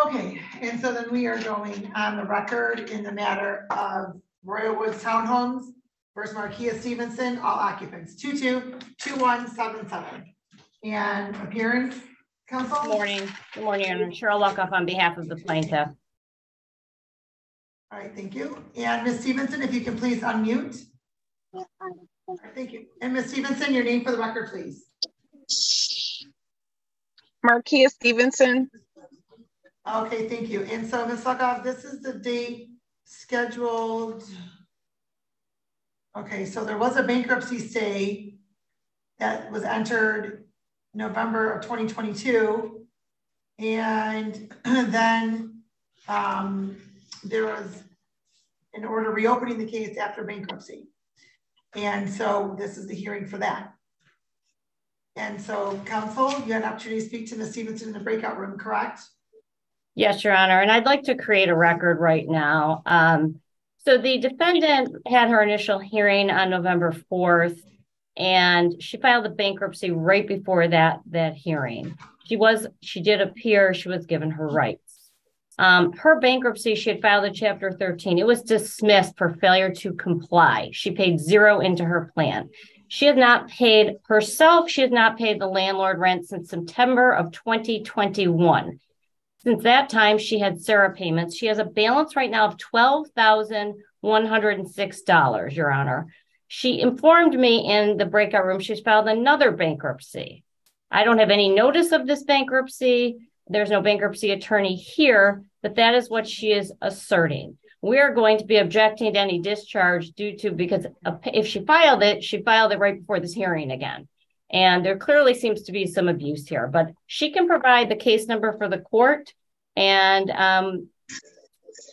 Okay, and so then we are going on the record in the matter of Royal Woods Townhomes versus Marquia Stevenson, all occupants, two two two one seven seven. And appearance, council? Good morning, good morning, I'm Cheryl Luckoff on behalf of the plaintiff. All right, thank you. And Ms. Stevenson, if you can please unmute. All right, Thank you. And Ms. Stevenson, your name for the record, please. Markia Stevenson, Okay, thank you. And so Ms. Lugoff, this is the date scheduled. Okay, so there was a bankruptcy stay that was entered November of twenty twenty-two. And then um, there was an order reopening the case after bankruptcy. And so this is the hearing for that. And so council, you had an opportunity to speak to Ms. Stevenson in the breakout room, correct? Yes, Your Honor, and I'd like to create a record right now. Um, so the defendant had her initial hearing on November fourth, and she filed a bankruptcy right before that, that hearing. She was, she did appear, she was given her rights. Um, her bankruptcy, she had filed a chapter thirteen. It was dismissed for failure to comply. She paid zero into her plan. She has not paid herself, she has not paid the landlord rent since September of twenty twenty-one. Since that time, she had Sarah payments. She has a balance right now of twelve thousand one hundred and six dollars, Your Honor. She informed me in the breakout room she's filed another bankruptcy. I don't have any notice of this bankruptcy. There's no bankruptcy attorney here, but that is what she is asserting. We are going to be objecting to any discharge due to because if she filed it, she filed it right before this hearing again. And there clearly seems to be some abuse here, but she can provide the case number for the court. And, um,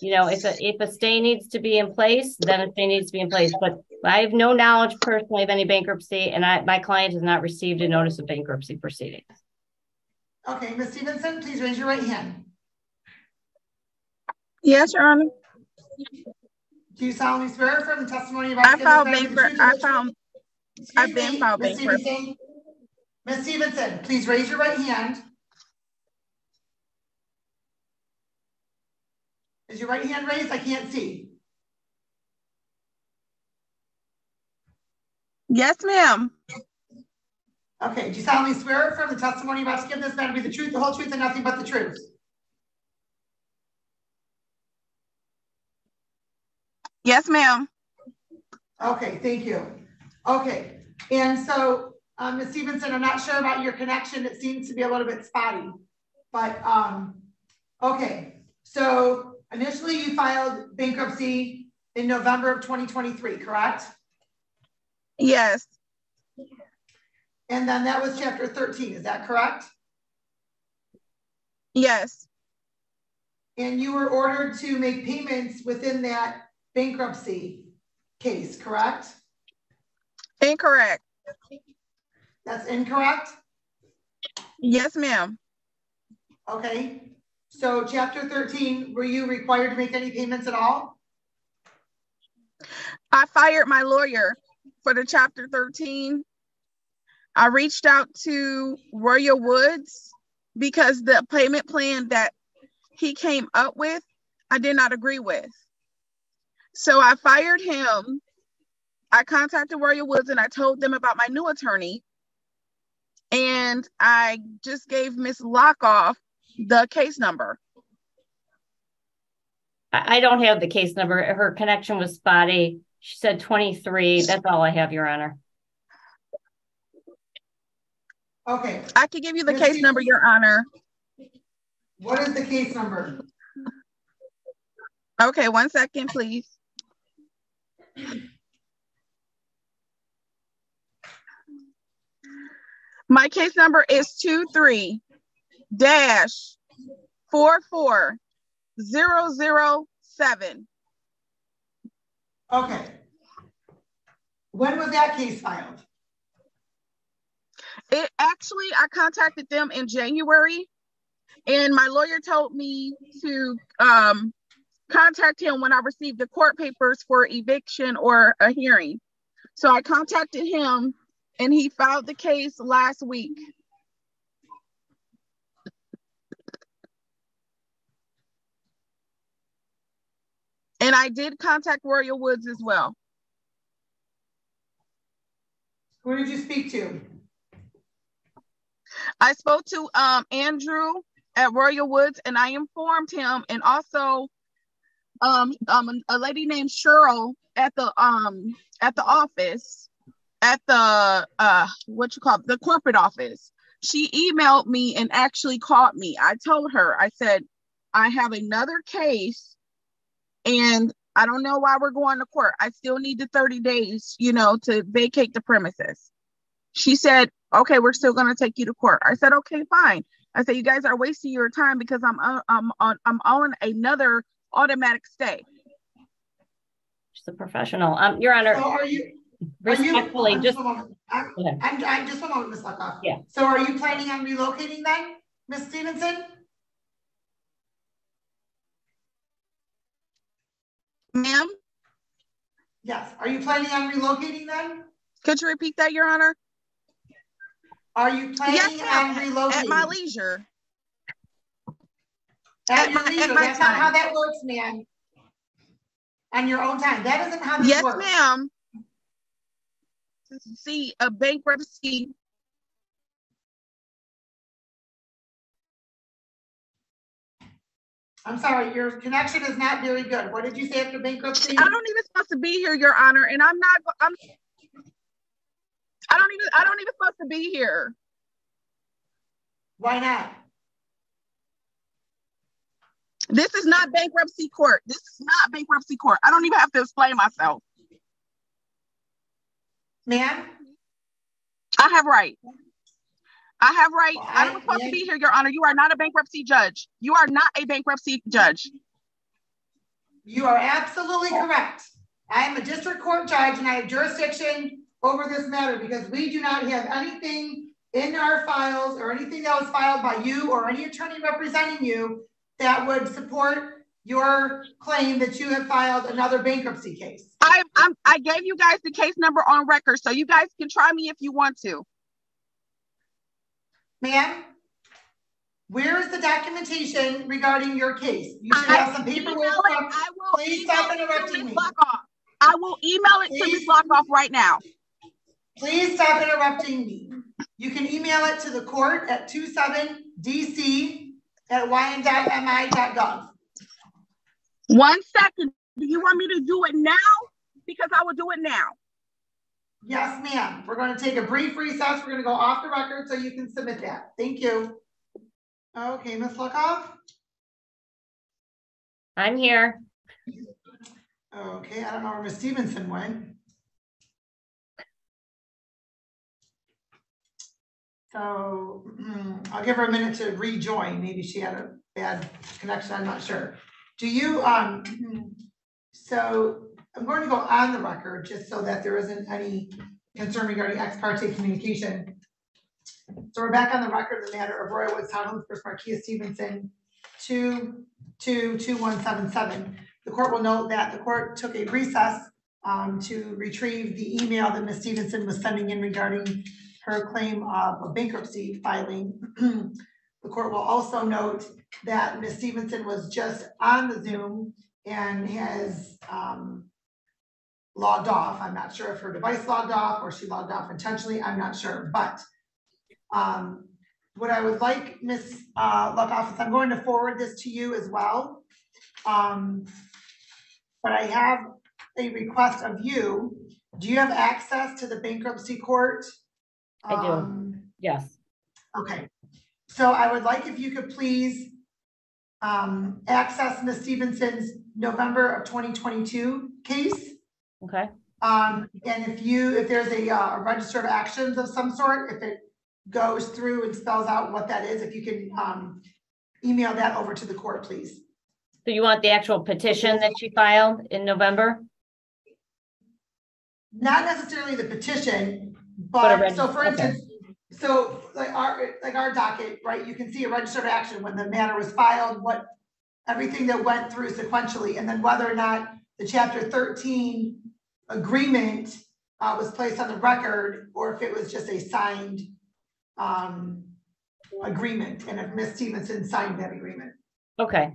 you know, if a, if a stay needs to be in place, then a stay needs to be in place. But I have no knowledge personally of any bankruptcy, and I, my client has not received a notice of bankruptcy proceedings. Okay, Ms. Stevenson, please raise your right hand. yes, Your Honor. Do you solemnly swear from the testimony about? I filed bankrupt, I found, I've been filed Ms. bankrupt. Ms. Stevenson, please raise your right hand. Is your right hand raised? I can't see. yes, ma'am. Okay, do you solemnly swear from the testimony about to give this matter to be the truth, the whole truth, and nothing but the truth? Yes, ma'am. Okay, thank you. Okay, and so, um, Ms. Stevenson, I'm not sure about your connection. It seems to be a little bit spotty. But, um, okay, so initially you filed bankruptcy in November of 2023, correct? Yes, And then that was chapter 13, is that correct? yes, And you were ordered to make payments within that bankruptcy case, correct? incorrect. That's incorrect? Yes, ma'am. Okay, so chapter 13, were you required to make any payments at all? I fired my lawyer for the chapter 13. I reached out to Royal Woods because the payment plan that he came up with, I did not agree with. So I fired him. I contacted Royal Woods and I told them about my new attorney. And I just gave Miss Lockoff the case number. I, I don't have the case number. Her connection was spotty. She said twenty-three. That's all I have, Your Honor. Okay, I can give you the Miss case number, Your Honor. what is the case number? Okay, one second, please. My case number is two three dash four four zero zero seven. Okay. When was that case filed? It actually, I contacted them in January, and my lawyer told me to um, contact him when I received the court papers for eviction or a hearing. So I contacted him, and he filed the case last week. And I did contact Royal Woods as well. Who did you speak to? I spoke to um, Andrew at Royal Woods and I informed him and also um, um, a lady named Cheryl at the um, at the office at the uh what you call it, the corporate office. She emailed me and actually called me. I told her, I said, I have another case and I don't know why we're going to court. I still need the 30 days, you know, to vacate the premises. She said, okay, we're still going to take you to court. I said, okay, fine. I said, you guys are wasting your time because I'm, uh, I'm on, I'm on another automatic stay. She's a professional. Um, Your Honor, So are you? Are you- respectfully, just, one moment. I'm. I'm, I'm just a moment, Ms. Luckoff. Yeah. So are you planning on relocating then, Ms. Stevenson? Ma'am, Yes. Are you planning on relocating then? could you repeat that, Your Honor? Are you Yes, planning on relocating? at my leisure. At at your my- at leisure, my that's not how that works, ma'am. On your own time, that isn't how this Yes, works. ma'am. See, a bankruptcy, I'm sorry, your connection is not very good. What did you say after bankruptcy? I don't even supposed to be here, Your Honor, and I'm not, I'm, I don't even, I don't even supposed to be here. Why not? This is not bankruptcy court. This is not bankruptcy court. I don't even have to explain myself. Ma'am? I have right. I have right. I- supposed to be here, Your Honor. You are not a bankruptcy judge. You are not a bankruptcy judge. You are absolutely correct. I am a district court judge and I have jurisdiction over this matter because we do not have anything in our files or anything that was filed by you or any attorney representing you that would support your claim that you have filed another bankruptcy case. I, I'm, I gave you guys the case number on record, so you guys can try me if you want to. Ma'am, where is the documentation regarding your case? You should I have some will paperwork. email it- I will Please stop to interrupting me. Lockoff. I will email it to Ms. Please. Lockoff right now. Please stop interrupting me. You can email it to the court at 27dc at yn.mi.gov. One second. Do you want me to do it now? Because I will do it now. Yes, ma'am. We're going to take a brief recess. We're going to go off the record so you can submit that. Thank you. Okay, Ms. Lookoff? I'm here. Okay, I don't know where Ms. Stevenson went. So mm, I'll give her a minute to rejoin. Maybe she had a bad connection, I'm not sure. Do you, um, so I'm going to go on the record just so that there isn't any concern regarding ex parte communication. So we're back on the record the matter of Royal Woods Townhomes versus Marquis Stevenson, two, two, two, one, seven, seven. The court will note that the court took a recess um, to retrieve the email that Ms. Stevenson was sending in regarding her claim of a bankruptcy filing. The court will also note that Ms. Stevenson was just on the Zoom and has um, logged off. I'm not sure if her device logged off or she logged off intentionally, I'm not sure, but um, what I would like, Ms. uh, Luckoff, is I'm going to forward this to you as well. Um, but I have a request of you. Do you have access to the bankruptcy court? I do. Um, Yes. Okay, so I would like if you could please um, access Ms. Stevenson's November of twenty twenty-two case. Okay. Um, and if you, if there's a, uh, a register of actions of some sort, if it goes through and spells out what that is, if you can, um, email that over to the court, please. So you want the actual petition that she filed in November? Not necessarily the petition, But but, so for okay. So like our, like our docket, right, you can see a register of action when the matter was filed, what, everything that went through sequentially, and then whether or not the chapter thirteen agreement uh, was placed on the record, or if it was just a signed um, agreement, and if Ms. Stevenson signed that agreement. Okay.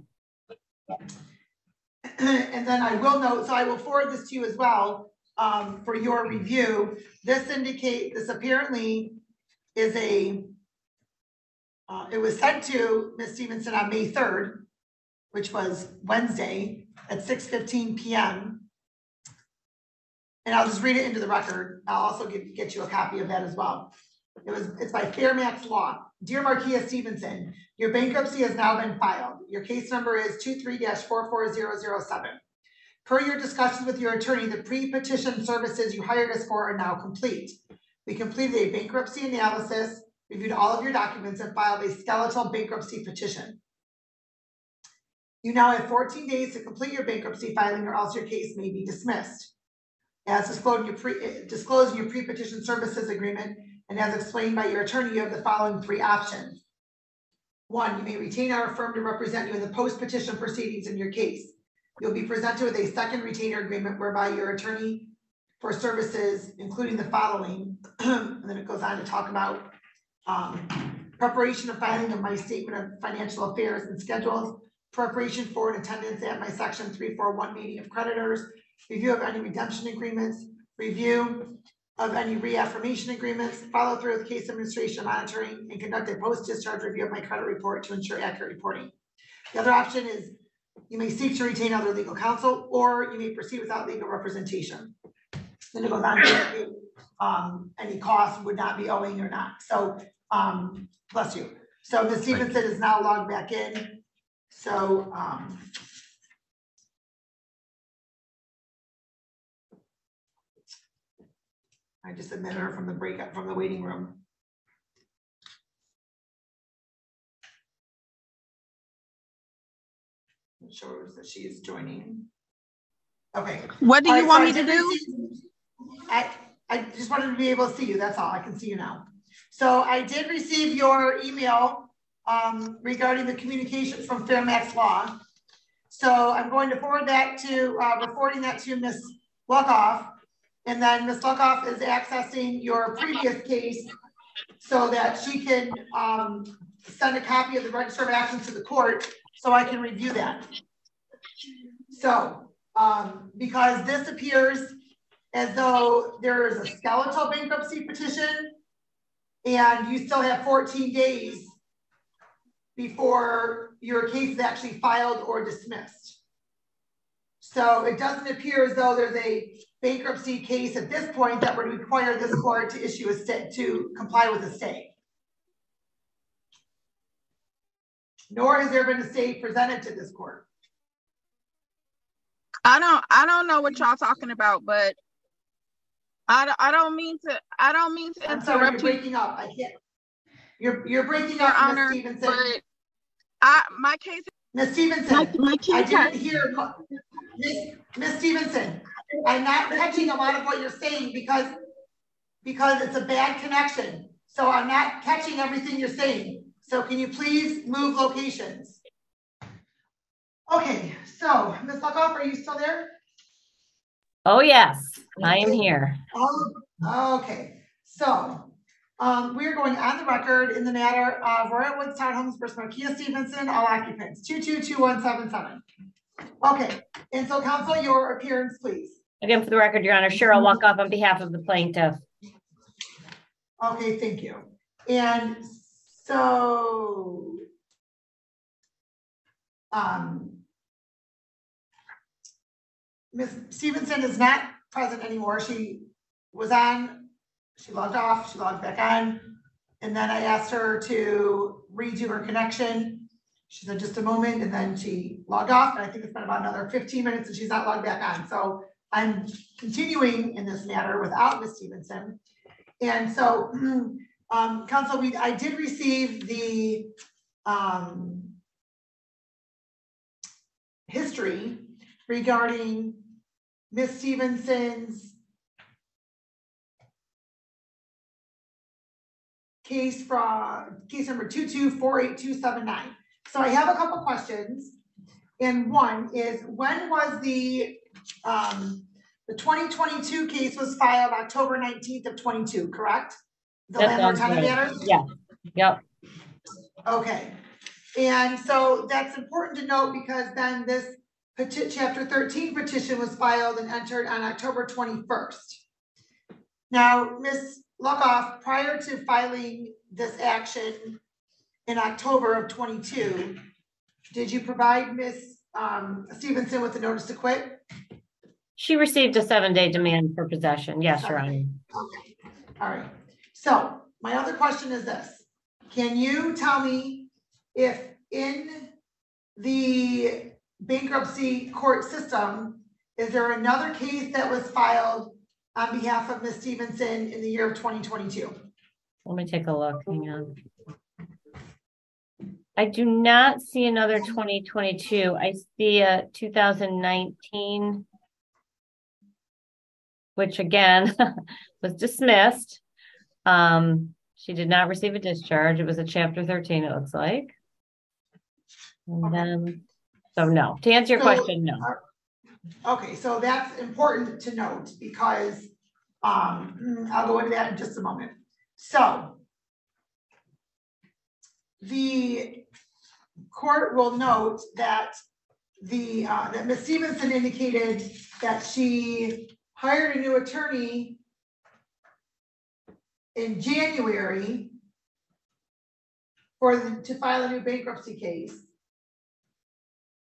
and then I will note, so I will forward this to you as well, um, for your review. This indicate, this apparently is a, uh, it was sent to Ms. Stevenson on May third, which was Wednesday at six fifteen PM. And I'll just read it into the record. I'll also give, get you a copy of that as well. It was, it's by Fairmax Law. Dear Marquia Stevenson, your bankruptcy has now been filed. Your case number is 23 four four zero zero seven. Per your discussions with your attorney, the pre-petition services you hired us for are now complete. We completed a bankruptcy analysis, reviewed all of your documents, and filed a skeletal bankruptcy petition. You now have fourteen days to complete your bankruptcy filing or else your case may be dismissed. As disclosed in your pre, disclosed in your pre-petition services agreement, and as explained by your attorney, you have the following three options. One, you may retain our firm to represent you in the post-petition proceedings in your case. You'll be presented with a second retainer agreement whereby your attorney for services, including the following, and then it goes on to talk about um, preparation of filing of my statement of financial affairs and schedules, preparation for and attendance at my section three four one meeting of creditors, review of any redemption agreements, review of any reaffirmation agreements, follow through with case administration monitoring, and conduct a post-discharge review of my credit report to ensure accurate reporting. The other option is you may seek to retain other legal counsel, or you may proceed without legal representation. Then it goes on to, um, any cost would not be owing or not, so, um, bless you. So Ms. Stevenson is now logged back in, so, um. I just admitted her from the breakup, from the waiting room. It shows that she is joining. Okay. What do you Alright, want so me to do? I, I just wanted to be able to see you, that's all, I can see you now. So I did receive your email, um, regarding the communications from Fairmax Law. So I'm going to forward that to, uh, reporting that to Ms. Luckoff. And then Ms. Luckoff is accessing your previous case so that she can, um, send a copy of the register of actions to the court, so I can review that. So, um, because this appears as though there is a skeletal bankruptcy petition and you still have fourteen days before your case is actually filed or dismissed. So it doesn't appear as though there's a bankruptcy case at this point that would require this court to issue a stay, to comply with a stay. Nor has there been a stay presented to this court. I don't, I don't know what y'all talking about, but I, don't- I don't mean to, I don't mean to I'm sorry, you're interrupt you, breaking up. I can't. You're, you're breaking Your up, Honor, Ms. Stevenson. but I, my case, Ms. my, Stevenson, my I case didn't has, hear, Ms. Ms. Stevenson, I'm not catching a lot of what you're saying because, because it's a bad connection. So I'm not catching everything you're saying. So can you please move locations? Okay, so Ms. Lukoff, are you still there? Oh, yes, I am here. Oh, okay, so, um, we're going on the record in the matter of Royal Woods Townhomes versus Marquia Stevenson, all occupants, two two two one seven seven. Okay, and so counsel, your appearance, please. Again, for the record, Your Honor, Cheryl Walkoff on behalf of the plaintiff. Okay, thank you. And so. Um. Ms. Stevenson is not present anymore. She was on, she logged off, she logged back on. And then I asked her to redo her connection. She said just a moment and then she logged off and I think it's been about another fifteen minutes and she's not logged back on. So I'm continuing in this matter without Ms. Stevenson. And so, um, council, we, I did receive the, um, history regarding Ms. Stevenson's case from, case number two two four eight two seven nine. So I have a couple questions. And one is, when was the, um, the twenty twenty-two case was filed October nineteenth of twenty-two, correct? The That landlord tenant right. matters? Yeah, yep, Okay, and so that's important to note because then this peti- chapter thirteen petition was filed and entered on October twenty-first. Now, Ms. Luckoff, prior to filing this action in October of twenty-two, did you provide Ms. um, Stevenson with a notice to quit? She received a seven-day demand for possession. Yes, Your Honor. Okay, all right. So my other question is this. Can you tell me if in the bankruptcy court system, is there another case that was filed on behalf of Ms. Stevenson in the year of twenty twenty-two? Let me take a look. Hang on. I do not see another twenty twenty-two. I see a two thousand nineteen. Which again was dismissed. Um, she did not receive a discharge. It was a chapter thirteen, it looks like. And then, so no, to answer your So- question, no. Okay, so that's important to note because, um, I'll go into that in just a moment. So. The court will note that the, uh, that Ms. Stevenson indicated that she hired a new attorney in January for, the- to file a new bankruptcy case.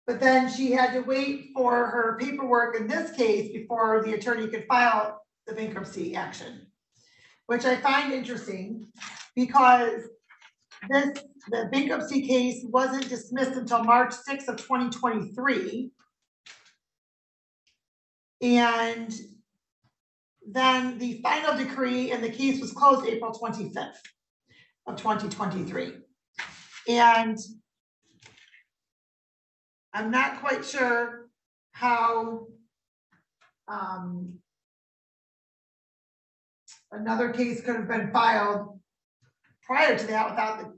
But then she had to wait for her paperwork in this case before the attorney could file the bankruptcy action. Which I find interesting because this, the bankruptcy case wasn't dismissed until March sixth of twenty twenty-three. And then the final decree and the case was closed April twenty-fifth of twenty twenty-three. And I'm not quite sure how, um, another case could have been filed prior to that without the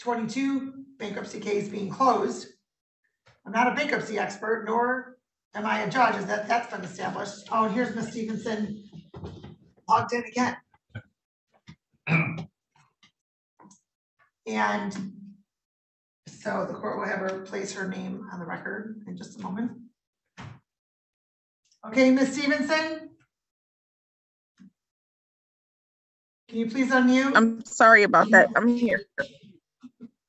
twenty-two bankruptcy case being closed. I'm not a bankruptcy expert, nor am I a judge, as that, that's been established. Oh, and here's Ms. Stevenson logged in again. And so the court will have her place her name on the record in just a moment. Okay, Ms. Stevenson? Can you please unmute? I'm sorry about that. I'm here.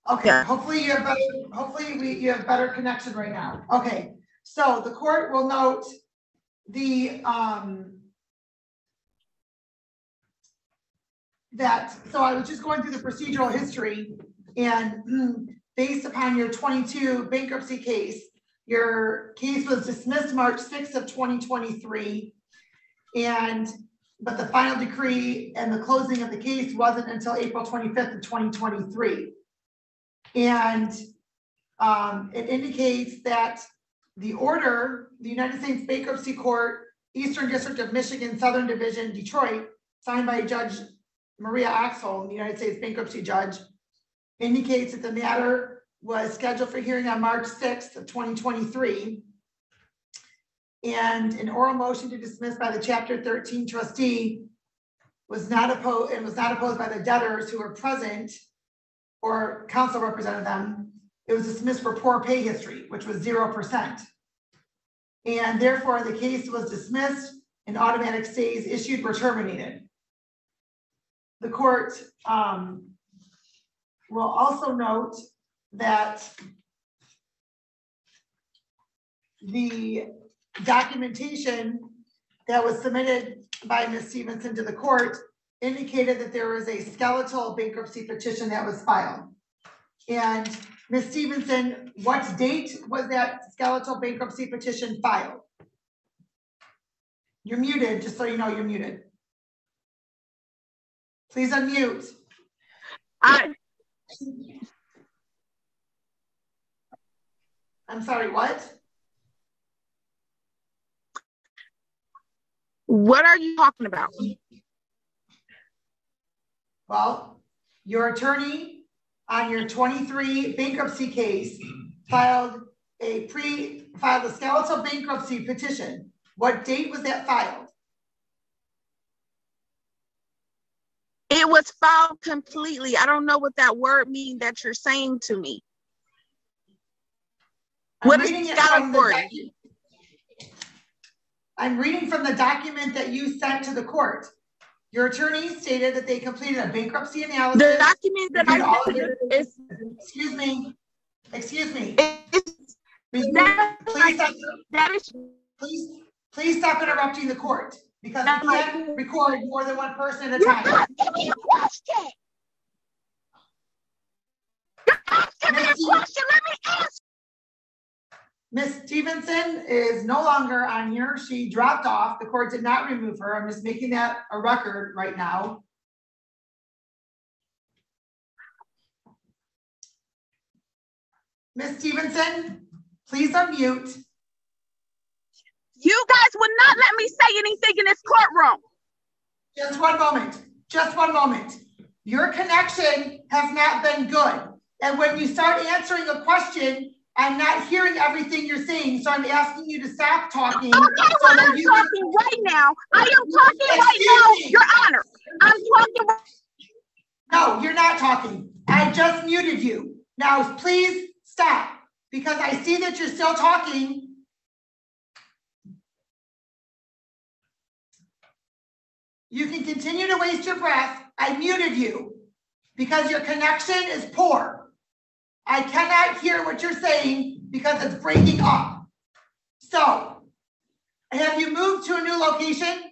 Okay, yeah. hopefully you have better, hopefully we, you have better connection right now. Okay, so the court will note the, um, that, so I was just going through the procedural history and based upon your twenty-two bankruptcy case, your case was dismissed March sixth of twenty twenty-three. And, but the final decree and the closing of the case wasn't until April twenty-fifth of twenty twenty-three. And um, it indicates that the order, the United States Bankruptcy Court, Eastern District of Michigan, Southern Division, Detroit, signed by Judge Maria Oxholm, the United States bankruptcy judge, indicates that the matter was scheduled for hearing on March sixth of twenty twenty-three. And an oral motion to dismiss by the chapter thirteen trustee was not opposed, and was not opposed by the debtors who were present or counsel represented them. It was dismissed for poor pay history, which was zero percent. And therefore, the case was dismissed and automatic stays issued were terminated. The court, um, will also note that the documentation that was submitted by Ms. Stevenson to the court indicated that there was a skeletal bankruptcy petition that was filed. And Ms. Stevenson, what date was that skeletal bankruptcy petition filed? You're muted, just so you know you're muted. Please unmute. I, I'm sorry, what? what are you talking about? Well, your attorney on your twenty-three bankruptcy case filed a pre, filed a skeletal bankruptcy petition. What date was that filed? It was filed completely. I don't know what that word means that you're saying to me. I'm What is Scott from docu- I'm reading from the document that you sent to the court. Your attorney stated that they completed a bankruptcy analysis. The document that I of your- is, Excuse me, excuse me. is, Please that, stop, that is, please, please stop interrupting the court because That's we can't record more than one person at a you're time. asking me a question. You're asking me a question, let me ask. Ms. Stevenson is no longer on here. She dropped off. The court did not remove her. I'm just making that a record right now. Miss Stevenson, please unmute. You guys would not let me say anything in this courtroom. Just one moment, just one moment. Your connection has not been good. And when you start answering a question, I'm not hearing everything you're saying, so I'm asking you to stop talking. Okay, so well, I'm you can- talking right now. I am talking right Excuse now, me. Your Honor. I'm talking right No, you're not talking. I just muted you. Now, please stop, because I see that you're still talking. You can continue to waste your breath. I muted you because your connection is poor. I cannot hear what you're saying because it's breaking up. So, have you moved to a new location?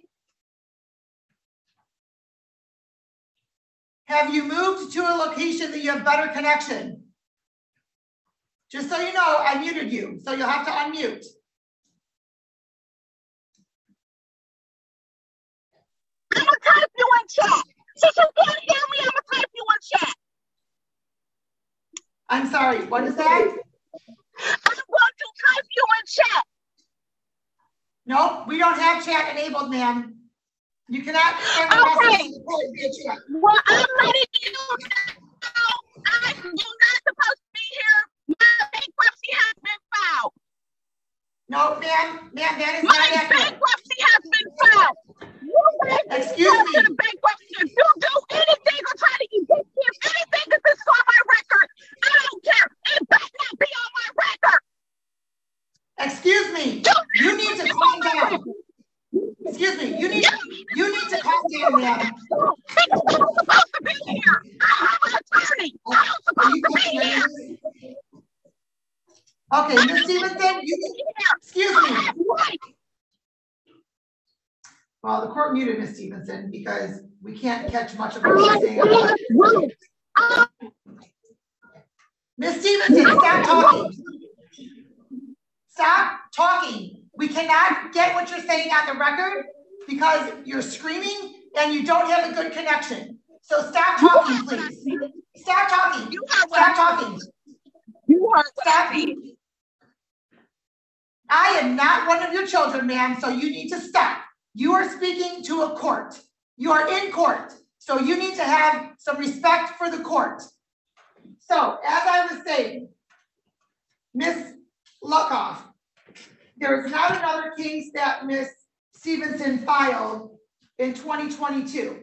Have you moved to a location that you have better connection? Just so you know, I muted you, so you'll have to unmute. Chat. Since you can't hear me, I'm gonna type you in chat. I'm sorry, what is that? I'm going to type you in chat. Nope, we don't have chat enabled, ma'am. You cannot send a Okay. message to via chat. Well, I'm letting you know. Um, I, you're not supposed to be here. My bankruptcy has been filed. No, ma'am, ma'am, that is My not accurate. bankruptcy has been filed. You guys Excuse me. to the bankruptcy. If you do anything or try to evict me, if anything is this on my record, I don't care. It better not be on my record. Excuse me, you need to calm down. Excuse me, you need, you need to calm down. Because I'm supposed to be here. I'm an attorney. I'm supposed you to be here. Okay, Ms. Stevenson, you, excuse me. Well, the court muted Miss Stevenson because can't catch much of what you're saying. Ms. Stevenson, stop talking. Stop talking. We cannot get what you're saying on the record because you're screaming and you don't have a good connection. So stop talking, please. Stop talking. You heard what Stop talking. You heard what I. I am not one of your children, ma'am, so you need to stop. You are speaking to a court. You are in court, so you need to have some respect for the court. So, as I was saying, Ms. Luckoff, there is not another case that Ms. Stevenson filed in 2022.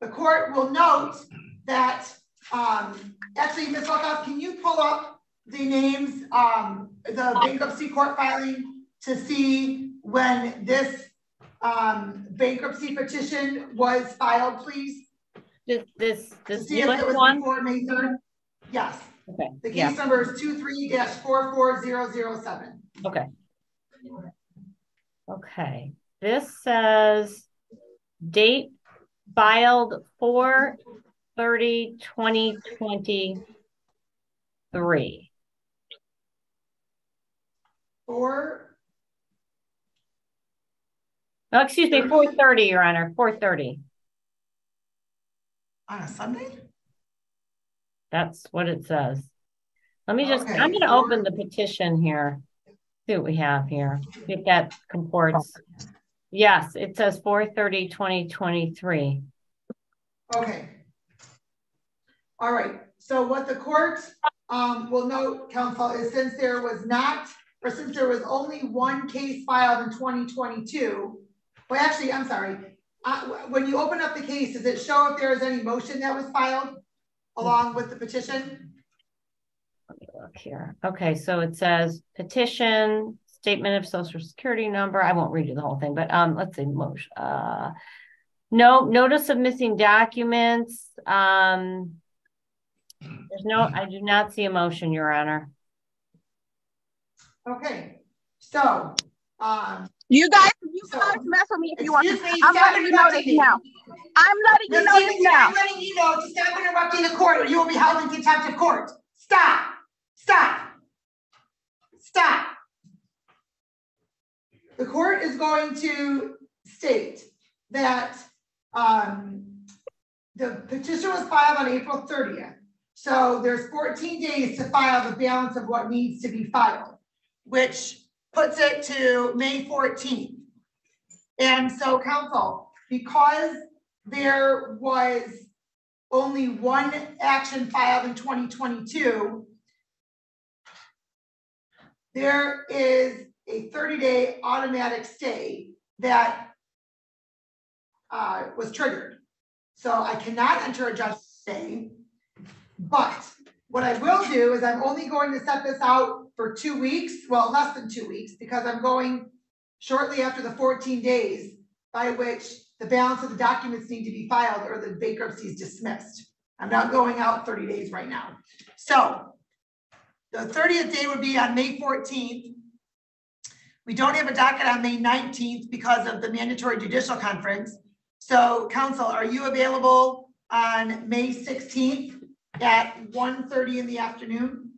The court will note that, um, actually, Ms. Luckoff, can you pull up the names, um, the bankruptcy court filing to see when this, um, bankruptcy petition was filed, please? This, this, this to see if it was one? before May 3rd? Yes. Okay. The case yeah. number is 23-44007. Okay. Okay. This says date filed 4 30 2023. 4 Oh, excuse me, four thirty, Your Honor, four thirty. on a Sunday? That's what it says. Let me just, Okay. I'm gonna open the petition here. See what we have here, if that comports. Yes, it says 4.30, 2023. Okay. All right, so what the court, um, will note, counsel, is since there was not, or since there was only one case filed in twenty twenty-two, well, actually, I'm sorry, uh, when you open up the case, does it show if there is any motion that was filed along with the petition? Let me look here. Okay, so it says petition, statement of social security number. I won't read you the whole thing, but um, let's see, motion. Uh, no notice of missing documents. Um, there's no, I do not see a motion, Your Honor. Okay, so, um, You guys, you guys mess with me if you want to. me, I'm letting you know this me. now. I'm letting you know this now. I'm letting you know to stop interrupting the court or you will be held in contempt of court. Stop, stop, stop. The court is going to state that, um, the petition was filed on April thirtieth. So there's fourteen days to file the balance of what needs to be filed, which puts it to May fourteenth. And so council, because there was only one action filed in twenty twenty-two. There is a thirty-day automatic stay that uh, was triggered. So I cannot enter a just stay. But what I will do is I'm only going to set this out for two weeks, well, less than two weeks, because I'm going shortly after the fourteen days by which the balance of the documents need to be filed or the bankruptcy is dismissed. I'm not going out thirty days right now. So the thirtieth day would be on May fourteenth. We don't have a docket on May nineteenth because of the mandatory judicial conference. So council, are you available on May sixteenth at 1:30 in the afternoon?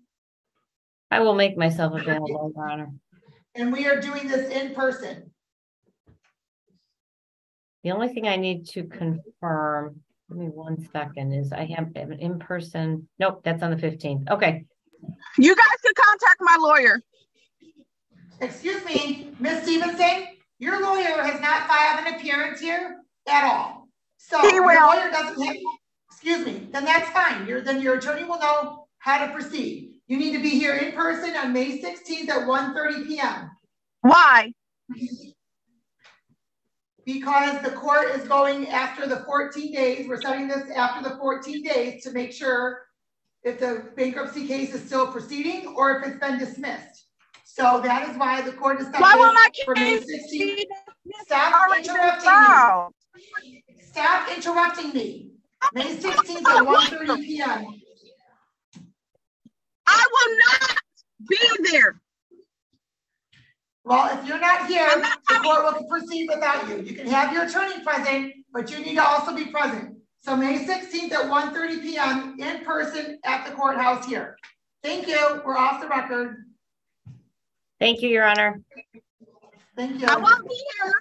I will make myself available, Your Honor. And we are doing this in person. The only thing I need to confirm, give me one second, is I have an in-person, nope, that's on the fifteenth. Okay, You guys can contact my lawyer. Excuse me, Ms. Stevenson, your lawyer has not filed an appearance here at all. So He your lawyer doesn't have, excuse me, then that's fine. Your, then your attorney will know how to proceed. You need to be here in person on May sixteenth at 1:30 P M. Why? Because the court is going after the fourteen days, we're setting this after the fourteen days to make sure if the bankruptcy case is still proceeding or if it's been dismissed. So that is why the court is Why will my setting for May case sixteenth. Stop interrupting me. Stop interrupting me. May sixteenth at 1:30 p.m. I will not be there. Well, if you're not here, not the court will proceed without you. You can have your attorney present, but you need to also be present. So May sixteenth at 1:30 P M in person at the courthouse here. Thank you. We're off the record. thank you, Your Honor. Thank you. I won't be here.